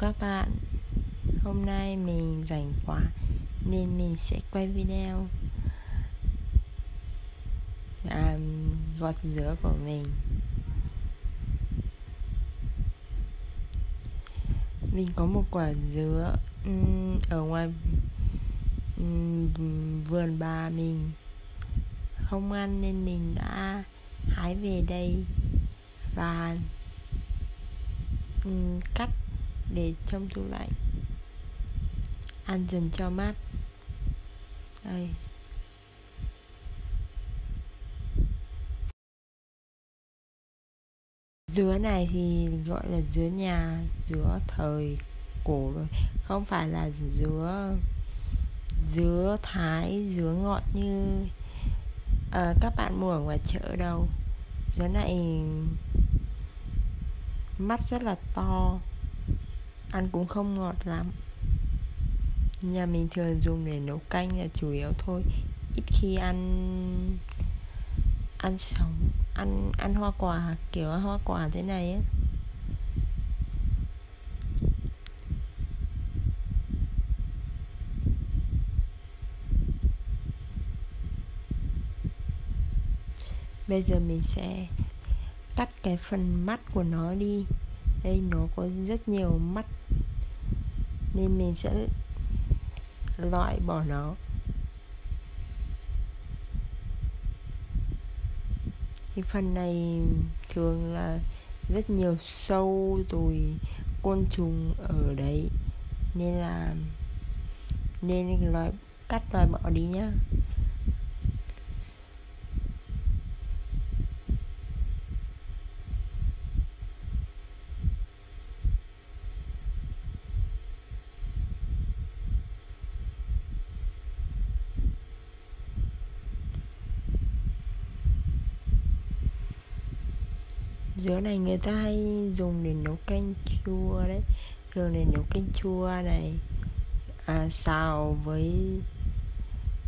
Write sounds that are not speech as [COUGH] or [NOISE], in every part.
các bạn. Hôm nay mình rảnh quá Nên mình sẽ quay video. À, Gọt dứa của mình. Mình có một quả dứa um, Ở ngoài um, vườn bà mình. Không ăn nên mình đã hái về đây. Và um, cắt để trong tủ lạnh. Ăn dần cho mát. Đây. Dứa này thì gọi là dứa nhà dứa thời cổ rồi. Không phải là dứa dứa thái dứa ngọt như uh, các bạn mua ở ngoài chợ đâu. Dứa này mắt rất là to ăn cũng không ngọt lắm. Nhà mình thường dùng để nấu canh là chủ yếu thôi. Ít khi ăn ăn sống, ăn ăn hoa quả, kiểu hoa quả thế này á. Bây giờ mình sẽ cắt cái phần mắt của nó đi đây, nó có rất nhiều mắt. Nên mình sẽ loại bỏ nó. Cái phần này thường là rất nhiều sâu rồi côn trùng ở đấy. Nên là, nên loại, cắt loại bỏ đi nhá. Dứa này người ta hay dùng để nấu canh chua đấy. Thường để nấu canh chua này à, xào với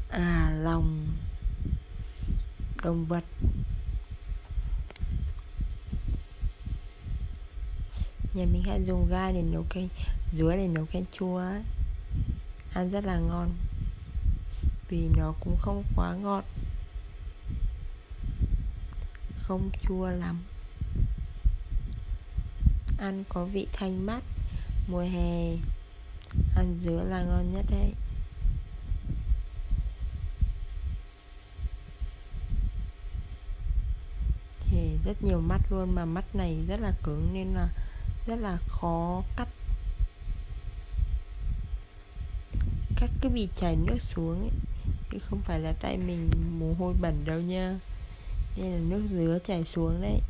à, lòng động vật. Nhà mình hay dùng gai để nấu canh dứa để nấu canh chua ấy. ăn rất là ngon. Vì nó cũng không quá ngọt. Không chua lắm ăn có vị thanh mát. Mùa hè, ăn dứa là ngon nhất đấy. Thì rất nhiều mắt luôn mà mắt này rất là cứng nên là rất là khó cắt. Cắt cứ bị chảy nước xuống ấy. chứ không phải là tay mình mồ hôi bẩn đâu nha. Nên là nước dứa chảy xuống đấy.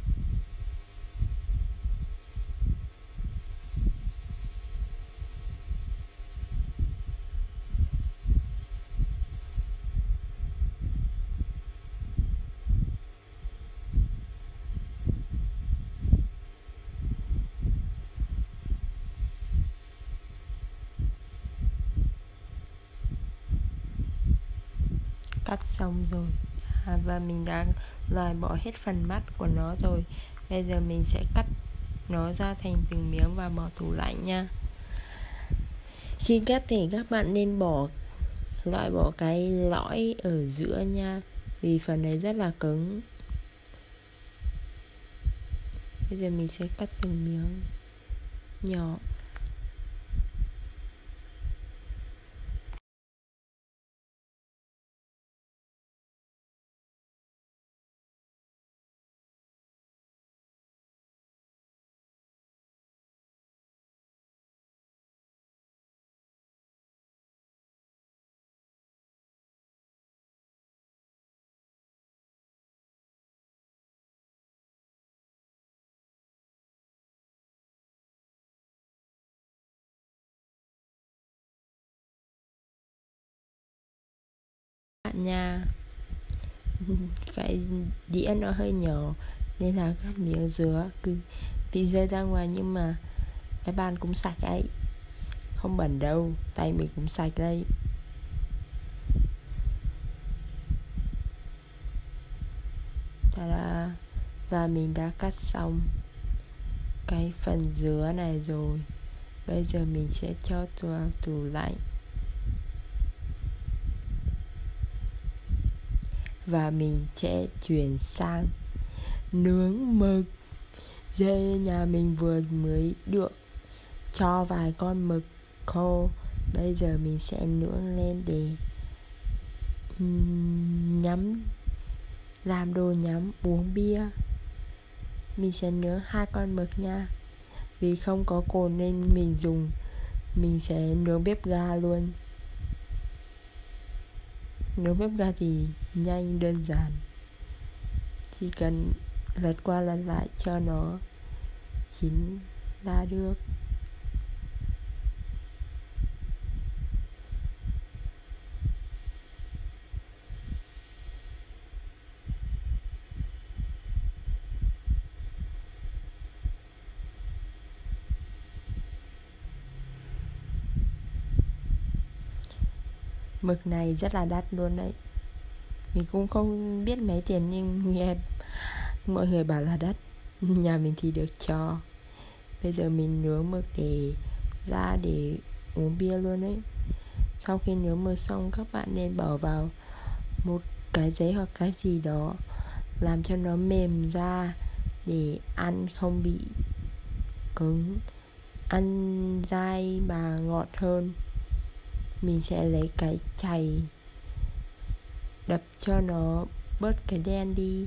Cắt xong rồi. À, và mình đã loại bỏ hết phần mắt của nó rồi. Bây giờ mình sẽ cắt nó ra thành từng miếng và bỏ tủ lạnh nha. Khi cắt thì các bạn nên bỏ loại bỏ cái lõi ở giữa nha. Vì phần này rất là cứng. Bây giờ mình sẽ cắt từng miếng nhỏ. Bạn nha. [LAUGHS] Cái đĩa nó hơi nhỏ, nên là các miếng dứa cứ bị rơi ra ngoài, nhưng mà cái bàn cũng sạch ấy. Không bẩn đâu, tay mình cũng sạch đây Ta-da. và mình đã cắt xong cái phần dứa này rồi. Bây giờ mình sẽ cho vào tủ lạnh. Và mình sẽ chuyển sang nướng mực. Dê nhà mình vừa mới được cho vài con mực khô. Bây giờ mình sẽ nướng lên để nhắm, làm đồ nhắm, uống bia. Mình sẽ nướng hai con mực nha. Vì không có cồn nên mình dùng, mình sẽ nướng bếp ga luôn nấu bếp ga thì nhanh, đơn giản. Chỉ cần lật qua lật lại cho nó chín ra được. Mực này rất là đắt luôn đấy. Mình cũng không biết mấy tiền nhưng nghe mọi người bảo là đắt. [LAUGHS] Nhà mình thì được cho. Bây giờ mình nướng mực để ra để uống bia luôn đấy. Sau khi nướng mực xong, các bạn nên bỏ vào một cái giấy hoặc cái gì đó Làm cho nó mềm ra để ăn không bị cứng, Ăn dai mà ngọt hơn mình sẽ lấy cái chày đập cho nó bớt cái đen đi.